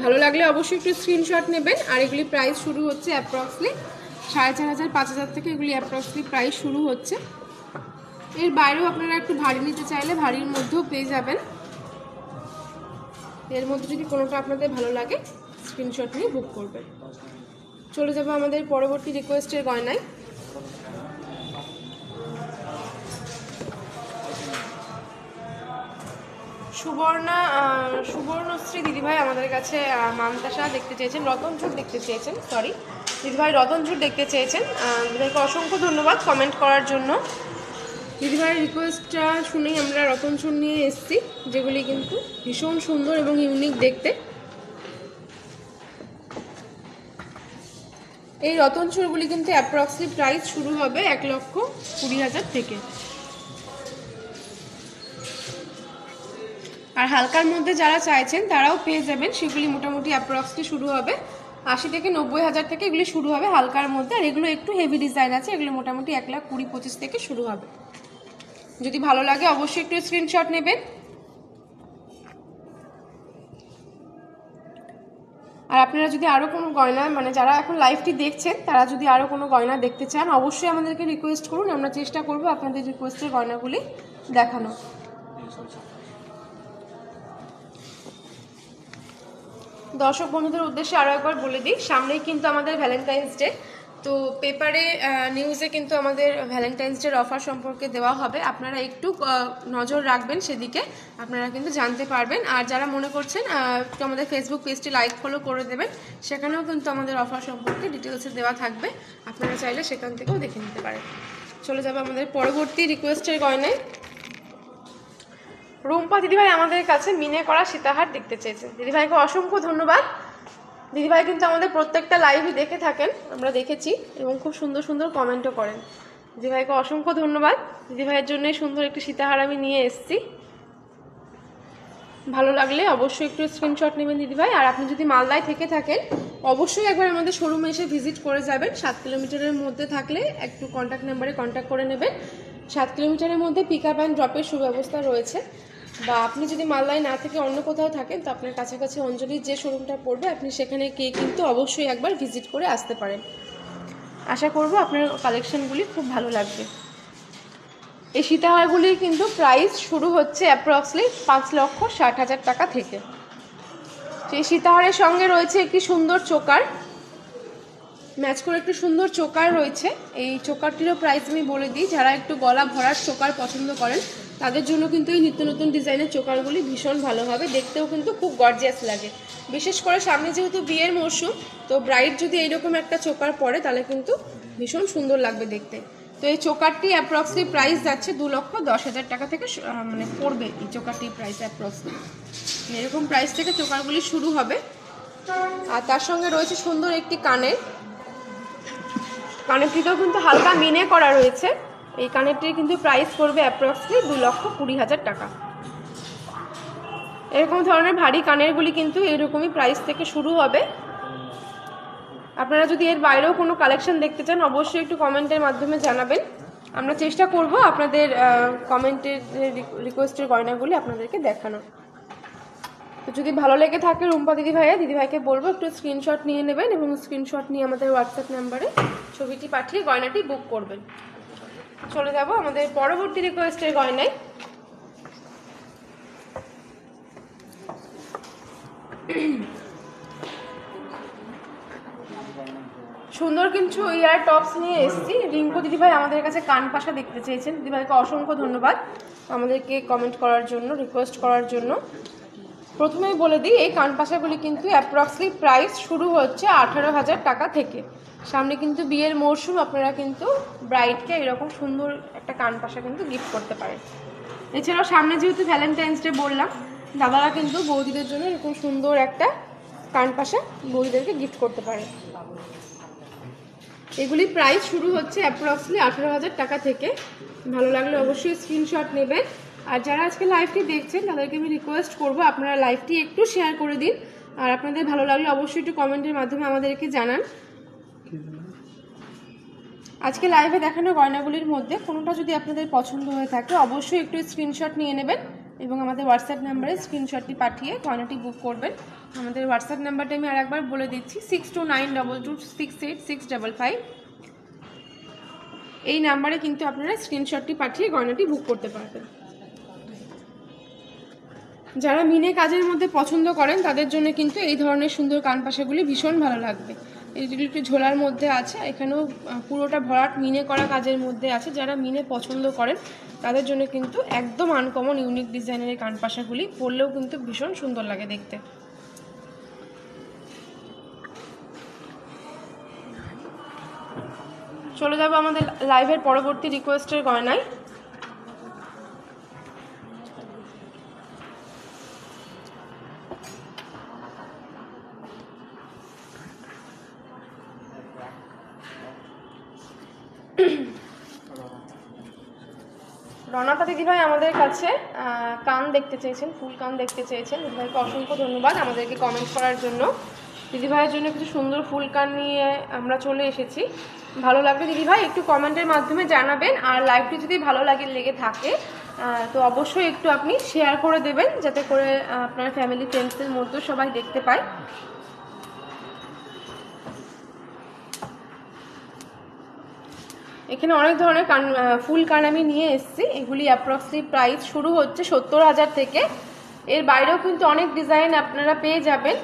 Speaker 1: ভালো লাগলে অবশ্যই একটু স্ক্রিনশট নেবেন। আর এগুলি প্রাইস শুরু হচ্ছে অ্যাপ্রক্সলি সাড়ে চার হাজার, পাঁচ হাজার থেকে এগুলি অ্যাপ্রক্সলি প্রাইস শুরু হচ্ছে। এর বাইরেও আপনারা একটু ভারী নিতে চাইলে ভারীর মধ্যেও পেয়ে যাবেন। এর মধ্যে যদি কোনোটা আপনাদের ভালো লাগে স্ক্রিনশট নিয়ে বুক করবেন। চলে যাব আমাদের পরবর্তী রিকোয়েস্টের গয়নায়। সুবর্ণা সুবর্ণশ্রী দিদিভাই আমাদের কাছে মামতাসা দেখতে চেয়েছেন রতনঝুট দেখতে চেয়েছেন সরি দিদিভাই রতনঝুট দেখতে চেয়েছেন দিদিভাইকে অসংখ্য ধন্যবাদ কমেন্ট করার জন্য। দিদিভাইয়ের রিকোয়েস্টটা শুনেই আমরা রতনচুর নিয়ে এসেছি, যেগুলি কিন্তু ভীষণ সুন্দর এবং ইউনিক দেখতে। এই রতনচুরগুলি কিন্তু অ্যাপ্রক্সলি প্রাইস শুরু হবে এক লক্ষ কুড়ি হাজার থেকে। আর হালকার মধ্যে যারা চাইছেন তারাও পেয়ে যাবেন। সেগুলি মোটামুটি অ্যাপ্রক্সলি শুরু হবে। আশি থেকে নব্বই হাজার থেকে এগুলি শুরু হবে হালকার মধ্যে। আর এগুলো একটু হেভি ডিজাইন আছে, এগুলো মোটামুটি এক লাখ কুড়ি পঁচিশ থেকে শুরু হবে। যদি ভালো লাগে অবশ্যই একটু স্ক্রিনশট নেবেন। আর আপনারা যদি আরও কোনো গয়না মানে যারা এখন লাইভটি দেখছেন, তারা যদি আরও কোনো গয়না দেখতে চান, অবশ্যই আমাদেরকে রিকোয়েস্ট করুন। আমরা চেষ্টা করব আপনাদের রিকোয়েস্টের গয়নাগুলি দেখানো দর্শক বন্ধুদের উদ্দেশ্যে আরও একবার বলে দিই, সামনেই কিন্তু আমাদের ভ্যালেন্টাইন্স ডে তো পেপারে নিউজে কিন্তু আমাদের ভ্যালেন্টাইন্স ডের অফার সম্পর্কে দেওয়া হবে। আপনারা একটু নজর রাখবেন সেদিকে, আপনারা কিন্তু জানতে পারবেন। আর যারা মনে করছেন একটু আমাদের ফেসবুক পেজটি লাইক ফলো করে দেবেন, সেখানেও কিন্তু আমাদের অফার সম্পর্কে ডিটেলসে দেওয়া থাকবে। আপনারা চাইলে সেখান থেকেও দেখে নিতে পারেন। চলে যাবে আমাদের পরবর্তী রিকোয়েস্টের গয়নায়। রুম্পা দিদিভাই আমাদের কাছে মিনে করা সীতাহার দেখতে চেয়েছেন। দিদিভাইকে অসংখ্য ধন্যবাদ। দিদিভাই কিন্তু আমাদের প্রত্যেকটা লাইভই দেখে থাকেন, আমরা দেখেছি এবং খুব সুন্দর সুন্দর কমেন্টও করেন। দিদিভাইকে অসংখ্য ধন্যবাদ। দিদিভাইয়ের জন্য সুন্দর একটি সীতাহার আমি নিয়ে এসেছি। ভালো লাগলে অবশ্যই একটু স্ক্রিনশট নেবেন দিদিভাই। আর আপনি যদি মালদায় থেকে থাকেন, অবশ্যই একবার আমাদের শোরুমে এসে ভিজিট করে যাবেন। সাত কিলোমিটারের মধ্যে থাকলে একটু কন্ট্যাক্ট নাম্বারে কন্ট্যাক্ট করে নেবেন। সাত কিলোমিটারের মধ্যে পিক আপ অ্যান্ড ড্রপের সুব্যবস্থা রয়েছে। বা আপনি যদি মালদায় না থেকে অন্য কোথাও থাকেন, তো আপনার কাছাকাছি অঞ্জলির যে শোরুমটা পড়বে, আপনি সেখানে গিয়ে কিন্তু অবশ্যই একবার ভিজিট করে আসতে পারেন। আশা করব আপনার কালেকশনগুলি খুব ভালো লাগবে। এই সীতাহারগুলির কিন্তু প্রাইস শুরু হচ্ছে অ্যাপ্রক্সলি পাঁচ লক্ষ ষাট হাজার টাকা থেকে। সেই সীতাহারের সঙ্গে রয়েছে একটি সুন্দর চোকার। ম্যাচ করে একটু সুন্দর চোকার রয়েছে। এই চোকারটিরও প্রাইস আমি বলে দিই, যারা একটু গলা ভরার চোকার পছন্দ করেন তাদের জন্য কিন্তু এই নিত্য নতুন ডিজাইনের চোকারগুলি ভীষণ ভালো হবে দেখতেও কিন্তু খুব গর্জিয়াস লাগে। বিশেষ করে সামনে যেহেতু বিয়ের মরশুম, তো ব্রাইড যদি এইরকম একটা চোকার পরে তাহলে কিন্তু ভীষণ সুন্দর লাগবে দেখতে। তো এই চোকারটি অ্যাপ্রক্সলি প্রাইস যাচ্ছে দু লক্ষ দশ হাজার টাকা থেকে মানে পড়বে এই চোকারটির প্রাইস অ্যাপ্রক্সলি এরকম প্রাইস থেকে চোকারগুলি শুরু হবে। আর তার সঙ্গে রয়েছে সুন্দর একটি কানের। কানেরটিতেও কিন্তু হালকা মিনে করা রয়েছে। এই কানেরটির কিন্তু প্রাইস পড়বে অ্যাপ্রক্সলি দু লক্ষ কুড়ি হাজার টাকা। এরকম ধরনের ভারী কানেরগুলি কিন্তু এরকমই প্রাইস থেকে শুরু হবে। আপনারা যদি এর বাইরেও কোনো কালেকশন দেখতে চান, অবশ্যই একটু কমেন্টের মাধ্যমে জানাবেন। আমরা চেষ্টা করব আপনাদের কমেন্টের রিকোয়েস্টের গয়নাগুলি আপনাদেরকে দেখানো তো যদি ভালো লেগে থাকে রুম্পা দিদি ভাইয়া, দিদি ভাইকে বলব একটু স্ক্রিনশট নিয়ে নেবেন এবং স্ক্রিনশট নিয়ে আমাদের হোয়াটসঅ্যাপ নাম্বারে ছবিটি পাঠিয়ে গয়নাটি বুক করবেন। চলে যাব। আমাদের পরবর্তী রিকোয়েস্টের গয়নায়। সুন্দর কিছু ইয়ার টপস নিয়ে এসেছি। রিঙ্কু দিদিভাই আমাদের কাছে কান পাশা দেখতে চেয়েছেন। দিদিভাইকে অসংখ্য ধন্যবাদ আমাদেরকে কমেন্ট করার জন্য রিকোয়েস্ট করার জন্য। প্রথমেই বলে দিই, এই কান পাশাগুলি কিন্তু অ্যাপ্রক্সলি প্রাইস শুরু হচ্ছে আঠারো হাজার টাকা থেকে। সামনে কিন্তু বিয়ের মরশুম, আপনারা কিন্তু ব্রাইডকে এরকম সুন্দর একটা কান পাশা কিন্তু গিফট করতে পারেন। এছাড়াও সামনে যেহেতু ভ্যালেন্টাইন্স ডে বললাম, দাদারা কিন্তু বৌদিদের জন্য এরকম সুন্দর একটা কান পাশা বৌদিদেরকে গিফট করতে পারে এগুলি প্রাইস শুরু হচ্ছে অ্যাপ্রক্সলি আঠেরো হাজার টাকা থেকে। ভালো লাগলে অবশ্যই স্ক্রিনশট নেবেন। আর যারা আজকে লাইভটি দেখছেন, তাদেরকে আমি রিকোয়েস্ট করব আপনারা লাইভটি একটু শেয়ার করে দিন। আর আপনাদের ভালো লাগলে অবশ্যই একটু কমেন্টের মাধ্যমে আমাদেরকে জানান। আজকে লাইভে দেখানো গয়নাগুলির মধ্যে কোনোটা যদি আপনাদের পছন্দ হয়ে থাকে, অবশ্যই একটু স্ক্রিনশট নিয়ে নেবেন এবং আমাদের হোয়াটসঅ্যাপ নাম্বারে স্ক্রিনশটটি পাঠিয়ে গয়নাটি বুক করবেন। আমাদের হোয়াটসঅ্যাপ নাম্বারটা আমি আরেকবার বলে দিচ্ছি six two nine double two six eight six double five এই নাম্বারে কিন্তু আপনারা স্ক্রিনশটটি পাঠিয়ে গয়নাটি বুক করতে পারবেন। যারা মিনে কাজের মধ্যে পছন্দ করেন, তাদের জন্য কিন্তু এই ধরনের সুন্দর কানপাশাগুলি ভীষণ ভালো লাগবে। এইগুলি একটু ঝোলার মধ্যে আছে, এখানেও পুরোটা ভরাট মিনে করা কাজের মধ্যে আছে। যারা মিনে পছন্দ করেন, তাদের জন্য কিন্তু একদম আনকমন ইউনিক ডিজাইনের এই কানপাশাগুলি পরলেও কিন্তু ভীষণ সুন্দর লাগে দেখতে। চলে যাব আমাদের লাইভের পরবর্তী রিকোয়েস্টের গয়নায়। রনাতা দিদিভাই আমাদের কাছে কান দেখতে চেয়েছেন, ফুল কান দেখতে চেয়েছেন। দিদিভাইকে অসংখ্য ধন্যবাদ আমাদেরকে কমেন্ট করার জন্য। দিদিভাইয়ের জন্য কিছু সুন্দর ফুল কান নিয়ে আমরা চলে এসেছি। ভালো লাগবে দিদিভাই একটু কমেন্টের মাধ্যমে জানাবেন, আর লাইভটি যদি ভালো লাগে, লেগে থাকে তো অবশ্যই একটু আপনি শেয়ার করে দেবেন, যাতে করে আপনার ফ্যামিলি ফ্রেন্ডসদের মধ্যেও সবাই দেখতে পায়। এখানে অনেক ধরনের কান ফুল কান আমি নিয়ে এসেছি। এগুলি অ্যাপ্রক্সলি প্রাইস শুরু হচ্ছে সত্তর হাজার থেকে। এর বাইরেও কিন্তু অনেক ডিজাইন আপনারা পেয়ে যাবেন।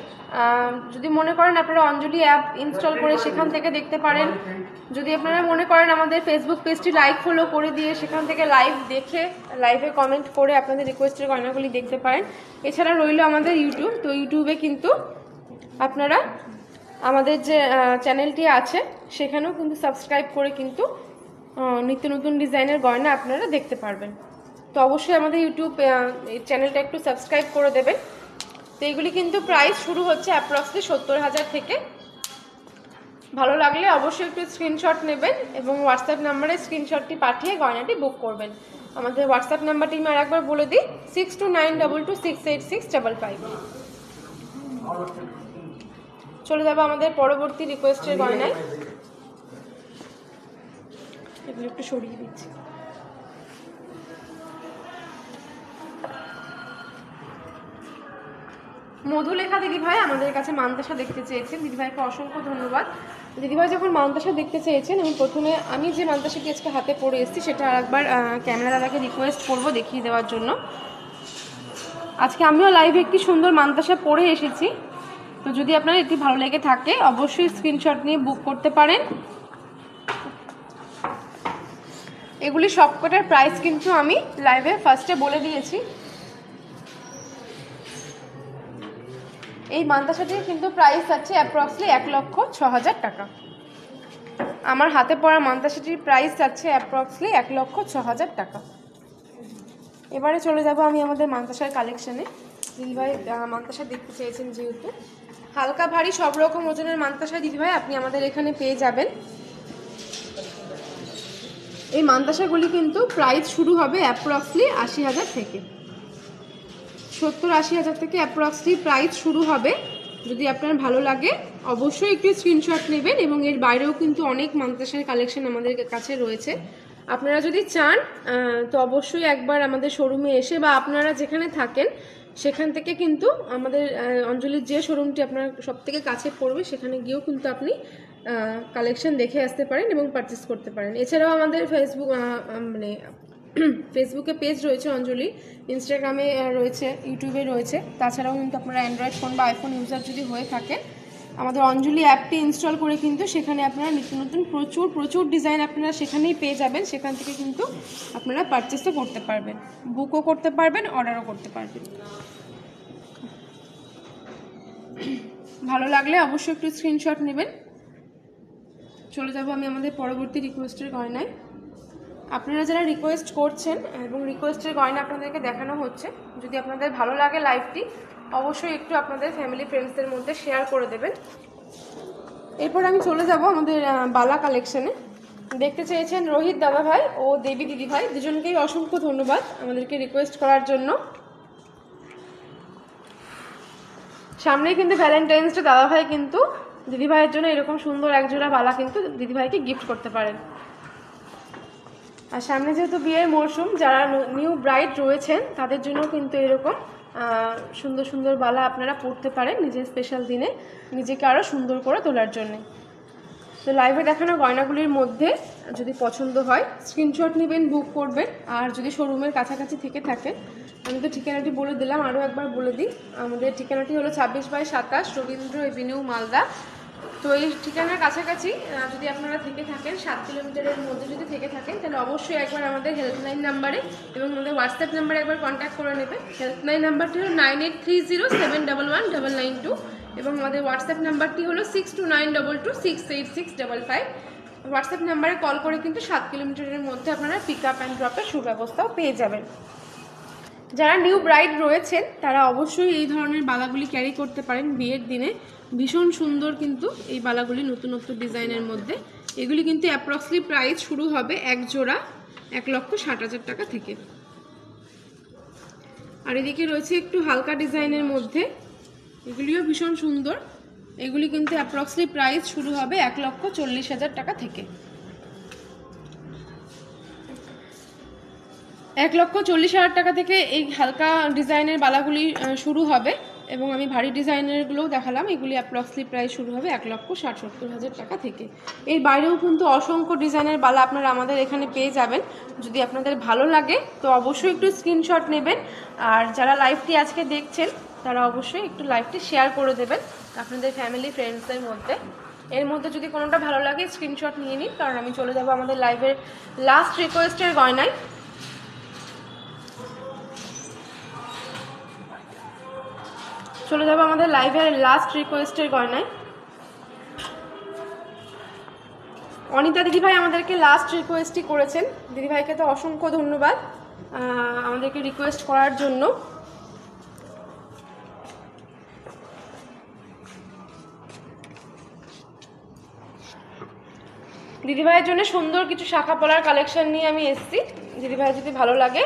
Speaker 1: যদি মনে করেন আপনারা অঞ্জলি অ্যাপ ইনস্টল করে সেখান থেকে দেখতে পারেন। যদি আপনারা মনে করেন আমাদের ফেসবুক পেজটি লাইক ফলো করে দিয়ে সেখান থেকে লাইভ দেখে লাইভে কমেন্ট করে আপনাদের রিকোয়েস্টের গয়নাগুলি দেখতে পারেন। এছাড়া রইল আমাদের ইউটিউব তো ইউটিউবে কিন্তু আপনারা আমাদের যে চ্যানেলটি আছে, সেখানেও কিন্তু সাবস্ক্রাইব করে কিন্তু নিত্য নতুন ডিজাইনের গয়না আপনারা দেখতে পারবেন। তো অবশ্যই আমাদের ইউটিউব চ্যানেলটা একটু সাবস্ক্রাইব করে দেবেন। তো এগুলি কিন্তু প্রাইস শুরু হচ্ছে অ্যাপ্রক্সলি সত্তর হাজার থেকে। ভালো লাগলে অবশ্যই একটু স্ক্রিনশট নেবেন এবং হোয়াটসঅ্যাপ নাম্বারে স্ক্রিনশটটি পাঠিয়ে গয়নাটি বুক করবেন। আমাদের হোয়াটসঅ্যাপ নাম্বারটি আমি আরেকবার বলে দিই six two nine double two six eight six double five চলে যাব আমাদের পরবর্তী রিকোয়েস্টের গয়নায়। এগুলো একটু সরিয়ে দিচ্ছি। মধুলেখা দিদিভাই আমাদের কাছে মান্তাসা দেখতে চেয়েছেন। দিদিভাইকে অসংখ্য ধন্যবাদ। দিদিভাই যখন মান্তাসা দেখতে চেয়েছেন আমি প্রথমে আমি যে মান্তাসাটি আজকে হাতে পরে এসেছি, সেটা আরেকবার ক্যামেরা দাদাকে রিকোয়েস্ট করব দেখিয়ে দেওয়ার জন্য। আজকে আমিও লাইভে একটি সুন্দর মান্তাসা পরে এসেছি। তো যদি আপনার এটি ভালো লেগে থাকে, অবশ্যই স্ক্রিনশট নিয়ে বুক করতে পারেন। এগুলি সবকটার প্রাইস কিন্তু আমি লাইভে ফার্স্টে বলে দিয়েছি। এই মান্তাসাটির কিন্তু প্রাইস আছে অ্যাপ্রক্সলি এক লক্ষ ছ হাজার টাকা। আমার হাতে পড়া মান্তাসাটির প্রাইস আছে অ্যাপ্রক্সলি এক লক্ষ ছ হাজার টাকা। এবারে চলে যাব আমি আমাদের মান্তাসার কালেকশানে দিদিভাই মান্তাসা দেখতে চেয়েছেন যেহেতু। হালকা ভারী সব রকম ওজনের মান্তাসা দিদিভাই আপনি আমাদের এখানে পেয়ে যাবেন। এই মান্তাসাগুলি কিন্তু প্রাইস শুরু হবে অ্যাপ্রক্সলি আশি হাজার থেকে। সত্তর আশি হাজার থেকে অ্যাপ্রক্সলি প্রাইস শুরু হবে। যদি আপনার ভালো লাগে, অবশ্যই একটু স্ক্রিনশট নেবেন এবং এর বাইরেও কিন্তু অনেক মান্তাসার কালেকশন আমাদের কাছে রয়েছে। আপনারা যদি চান তো অবশ্যই একবার আমাদের শোরুমে এসে বা আপনারা যেখানে থাকেন, সেখান থেকে কিন্তু আমাদের অঞ্জলির যে শোরুমটি আপনার সব থেকে কাছে পড়বে, সেখানে গিয়েও কিন্তু আপনি কালেকশন দেখে আসতে পারেন এবং পারচেস করতে পারেন। এছাড়াও আমাদের ফেসবুক মানে ফেসবুকে পেজ রয়েছে অঞ্জলি ইনস্টাগ্রামে রয়েছে ইউটিউবে রয়েছে। তাছাড়াও কিন্তু আপনারা অ্যান্ড্রয়েড ফোন বা আইফোন ইউজার যদি হয়ে থাকেন, আমাদের অঞ্জলি অ্যাপটি ইনস্টল করে কিন্তু সেখানে আপনারা নিত্য নতুন প্রচুর প্রচুর ডিজাইন আপনারা সেখানেই পেয়ে যাবেন। সেখান থেকে কিন্তু আপনারা পারচেসও করতে পারবেন। বুকও করতে পারবেন অর্ডারও করতে পারবেন। ভালো লাগলে অবশ্যই একটু স্ক্রিনশট নেবেন। চলে যাব আমি আমাদের পরবর্তী রিকোয়েস্টের গয়নায়। আপনারা যারা রিকোয়েস্ট করছেন এবং রিকোয়েস্টের গয়না আপনাদেরকে দেখানো হচ্ছে, যদি আপনাদের ভালো লাগে লাইভটি অবশ্যই একটু আপনাদের ফ্যামিলি ফ্রেন্ডসদের মধ্যে শেয়ার করে দেবেন। এরপর আমি চলে যাব আমাদের বালা কালেকশনে দেখতে চেয়েছেন রোহিত দাদা ভাই ও দেবী দিদিভাই, দুজনকেই অসংখ্য ধন্যবাদ আমাদেরকে রিকোয়েস্ট করার জন্য। সামনেই কিন্তু ভ্যালেন্টাইন্স ডে দাদাভাই কিন্তু দিদিভাইয়ের জন্য এরকম সুন্দর একজোড়া বালা কিন্তু দিদিভাইকে গিফট করতে পারেন। আর সামনে যেহেতু বিয়ের মরশুম, যারা নিউ ব্রাইড রয়েছেন, তাদের জন্য কিন্তু এরকম সুন্দর সুন্দর বালা আপনারা পড়তে পারেন নিজের স্পেশাল দিনে, নিজেকে আরও সুন্দর করে তোলার জন্যে। তো লাইভে দেখানো গয়নাগুলির মধ্যে যদি পছন্দ হয় স্ক্রিনশট নেবেন বুক করবেন, আর যদি শোরুমের কাছাকাছি থেকে থাকে আমি তো ঠিকানাটি বলে দিলাম আরও একবার বলে দিই। আমাদের ঠিকানাটি হলো ছাব্বিশ বাই সাতাশ রবীন্দ্র এভিনিউ, মালদা। তো এই ঠিকানার কাছাকাছি যদি আপনারা থেকে থাকেন, সাত কিলোমিটারের মধ্যে যদি থেকে থাকেন, তাহলে অবশ্যই একবার আমাদের হেল্পলাইন নাম্বারে এবং আমাদের হোয়াটসঅ্যাপ নাম্বারে একবার কন্ট্যাক্ট করে নেবেন। হেল্পলাইন নাম্বারটি হলো nine eight three zero seven double one double nine two এবং আমাদের হোয়াটসঅ্যাপ নাম্বারটি হলো six two nine double two six eight six double five WhatsApp নাম্বারে কল করে কিন্তু সাত কিলোমিটারের মধ্যে আপনারা পিক আপ অ্যান্ড ড্রপের সুব্যবস্থাও পেয়ে যাবেন। যারা নিউ ব্রাইড রয়েছেন, তারা অবশ্যই এই ধরনের বালাগুলি ক্যারি করতে পারেন বিয়ের দিনে। ভীষণ সুন্দর কিন্তু এই বালাগুলি নতুনত্ব ডিজাইনের মধ্যে। এগুলি কিন্তু অ্যাপ্রক্সলি প্রাইস শুরু হবে এক জোড়া এক লক্ষ ষাট হাজার টাকা থেকে। আর এদিকে রয়েছে একটু হালকা ডিজাইনের মধ্যে। এগুলিও ভীষণ সুন্দর। এগুলি কিন্তু অ্যাপ্রক্সলি প্রাইস শুরু হবে এক লক্ষ চল্লিশ হাজার টাকা থেকে। এক লক্ষ চল্লিশ হাজার টাকা থেকে এই হালকা ডিজাইনের বালাগুলি শুরু হবে এবং আমি ভারী ডিজাইনেরগুলোও দেখালাম। এগুলি অ্যাপ্রক্সলি প্রাইস শুরু হবে এক লক্ষ ষাট সত্তর হাজার টাকা থেকে। এর বাইরেও কিন্তু অসংখ্য ডিজাইনের বালা আপনারা আমাদের এখানে পেয়ে যাবেন। যদি আপনাদের ভালো লাগে, তো অবশ্যই একটু স্ক্রিনশট নেবেন। আর যারা লাইভটি আজকে দেখছেন তারা অবশ্যই একটু লাইভটি শেয়ার করে দেবেন আপনাদের ফ্যামিলি ফ্রেন্ডসদের মধ্যে। এর মধ্যে যদি কোনোটা ভালো লাগে স্ক্রিনশট নিয়ে নিন, কারণ আমি চলে যাব আমাদের লাইভের লাস্ট রিকোয়েস্টের গয়নায়। চলে যাব আমাদের লাইভের লাস্ট রিকোয়েস্টের গয়নায়। অনিতা দিদিভাই আমাদেরকে লাস্ট রিকোয়েস্টই করেছেন। দিদিভাইকে তো অসংখ্য ধন্যবাদ আমাদেরকে রিকোয়েস্ট করার জন্য। দিদিভাইয়ের জন্য সুন্দর কিছু শাখা পলার কালেকশন নিয়ে আমি এসেছি। দিদিভাই যদি ভালো লাগে,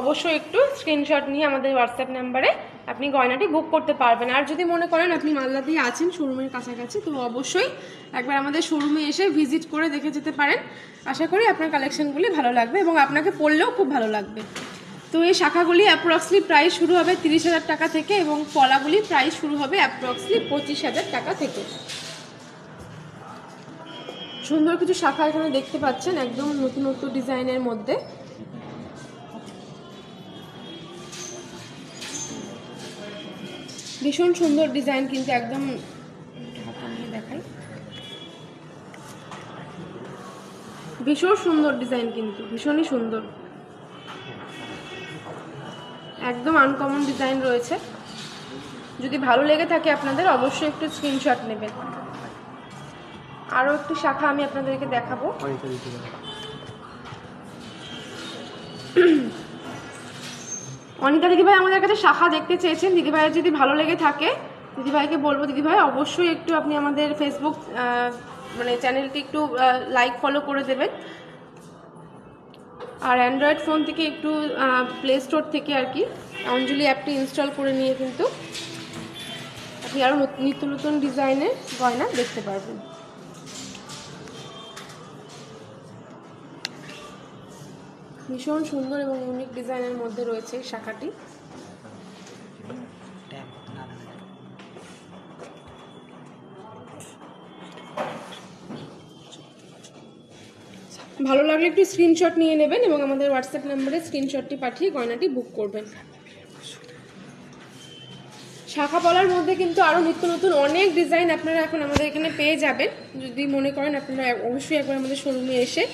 Speaker 1: অবশ্যই একটু স্ক্রিনশট নিয়ে আমাদের হোয়াটসঅ্যাপ নাম্বারে আপনি গয়নাটি বুক করতে পারবেন। আর যদি মনে করেন আপনি মালদাতেই আছেন, শোরুমের কাছাকাছি, তো অবশ্যই একবার আমাদের শোরুমে এসে ভিজিট করে দেখে যেতে পারেন। আশা করি আপনার কালেকশনগুলি ভালো লাগবে এবং আপনাকে পড়লেও খুব ভালো লাগবে। তো এই শাখাগুলি অ্যাপ্রক্সলি প্রায় শুরু হবে তিরিশ হাজার টাকা থেকে এবং পলাগুলি প্রায় শুরু হবে অ্যাপ্রক্সলি পঁচিশ হাজার টাকা থেকে। সুন্দর কিছু শাখা এখানে দেখতে পাচ্ছেন, একদম নতুন নতুন ডিজাইনের মধ্যে। ভীষণ সুন্দর ডিজাইন কিন্তু একদম দেখাই ভীষণ সুন্দর ডিজাইন কিন্তু, ভীষণই সুন্দর। একদম আনকমন ডিজাইন রয়েছে। যদি ভালো লেগে থাকে আপনাদের, অবশ্যই একটু স্ক্রিনশট নেবেন। আরও একটি শাখা আমি আপনাদেরকে দেখাবো। অনিতা দিদিভাই আমাদের কাছে শাখা দেখতে চেয়েছেন। দিদিভাইয়ের যদি ভালো লেগে থাকে, দিদিভাইকে বলব, দিদিভাই অবশ্যই একটু আপনি আমাদের ফেসবুক মানে চ্যানেলটি একটু লাইক ফলো করে দেবেন। আর অ্যান্ড্রয়েড ফোন থেকে একটু প্লে স্টোর থেকে আর কি, অঞ্জলি অ্যাপটি ইনস্টল করে নিয়ে কিন্তু আপনি আরও নিত্য নতুন ডিজাইনের গয়না দেখতে পারবেন। ভীষণ সুন্দর এবং ইউনিক ডিজাইনের মধ্যে রয়েছে এই শাখাটি। ভালো লাগলে একটু স্ক্রিনশট নিয়ে নেবেন এবং আমাদের হোয়াটসঅ্যাপ নাম্বারে স্ক্রিনশটটি পাঠিয়ে গয়নাটি বুক করবেন। শাখা পলার মধ্যে কিন্তু আরও নিত্য নতুন অনেক ডিজাইন আপনারা এখন আমাদের এখানে পেয়ে যাবেন। যদি মনে করেন আপনারা অবশ্যই একবার আমাদের শোরুমে এসে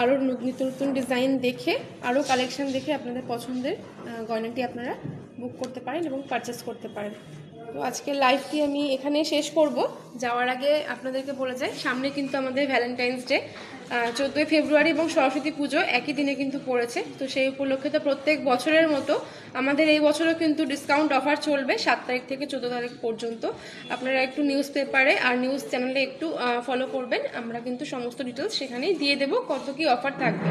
Speaker 1: আরও নিত্য নতুন ডিজাইন দেখে আরও কালেকশান দেখে আপনাদের পছন্দের গয়নাটি আপনারা বুক করতে পারেন এবং পারচেস করতে পারেন। তো আজকে লাইভটি আমি এখানে শেষ করব। যাওয়ার আগে আপনাদেরকে বলে যাই, সামনে কিন্তু আমাদের ভ্যালেন্টাইন্স ডে চোদ্দোই ফেব্রুয়ারি এবং সরস্বতী পুজো একই দিনে কিন্তু পড়েছে। তো সেই উপলক্ষে তো প্রত্যেক বছরের মতো আমাদের এই বছরও কিন্তু ডিসকাউন্ট অফার চলবে সাত তারিখ থেকে চোদ্দ তারিখ পর্যন্ত। আপনারা একটু নিউজ পেপারে আর নিউজ চ্যানেলে একটু ফলো করবেন। আমরা কিন্তু সমস্ত ডিটেলস সেখানেই দিয়ে দেবো কত কি অফার থাকবে।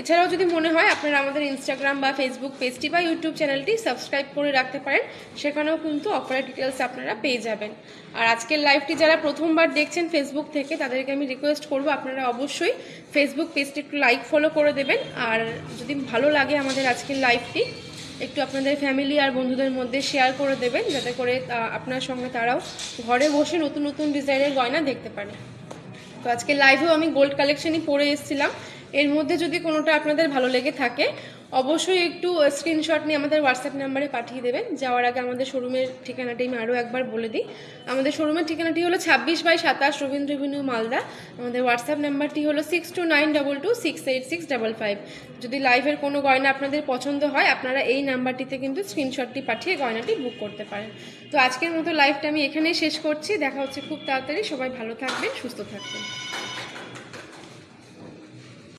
Speaker 1: এছাড়াও যদি মনে হয় আপনারা আমাদের ইনস্টাগ্রাম বা ফেসবুক পেজটি বা ইউটিউব চ্যানেলটি সাবস্ক্রাইব করে রাখতে পারেন, সেখানেও কিন্তু অফারের ডিটেলস আপনারা পেয়ে যাবেন। আর আজকের লাইভটি যারা প্রথমবার দেখছেন ফেসবুক থেকে, তাদেরকে আমি রিকোয়েস্ট করব আপনারা অবশ্যই ফেসবুক পেজটি একটু লাইক ফলো করে দেবেন। আর যদি ভালো লাগে আমাদের আজকের লাইভটি একটু আপনাদের ফ্যামিলি আর বন্ধুদের মধ্যে শেয়ার করে দেবেন, যাতে করে আপনার সঙ্গে তারাও ঘরে বসে নতুন নতুন ডিজাইনের গয়না দেখতে পারে। তো আজকে লাইভেও আমি গোল্ড কালেকশনই পরে এসেছিলাম। এর মধ্যে যদি কোনোটা আপনাদের ভালো লেগে থাকে অবশ্যই একটু স্ক্রিনশট নিয়ে আমাদের হোয়াটসঅ্যাপ নাম্বারে পাঠিয়ে দেবেন। যাওয়ার আগে আমাদের শোরুমের ঠিকানাটি আমি আরও একবার বলে দিই। আমাদের শোরুমের ঠিকানাটি হলো ছাব্বিশ বাই সাতাশ রবীন্দ্র এভিনিউ মালদা। আমাদের হোয়াটসঅ্যাপ নাম্বারটি হলো six two nine double two six eight six double five যদি লাইভের কোনো গয়না আপনাদের পছন্দ হয়, আপনারা এই নাম্বারটিতে কিন্তু স্ক্রিনশটটি পাঠিয়ে গয়নাটি বুক করতে পারেন। তো আজকের মতো লাইভটা আমি এখানেই শেষ করছি। দেখা হচ্ছে খুব তাড়াতাড়ি। সবাই ভালো থাকবেন, সুস্থ থাকবেন।